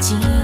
情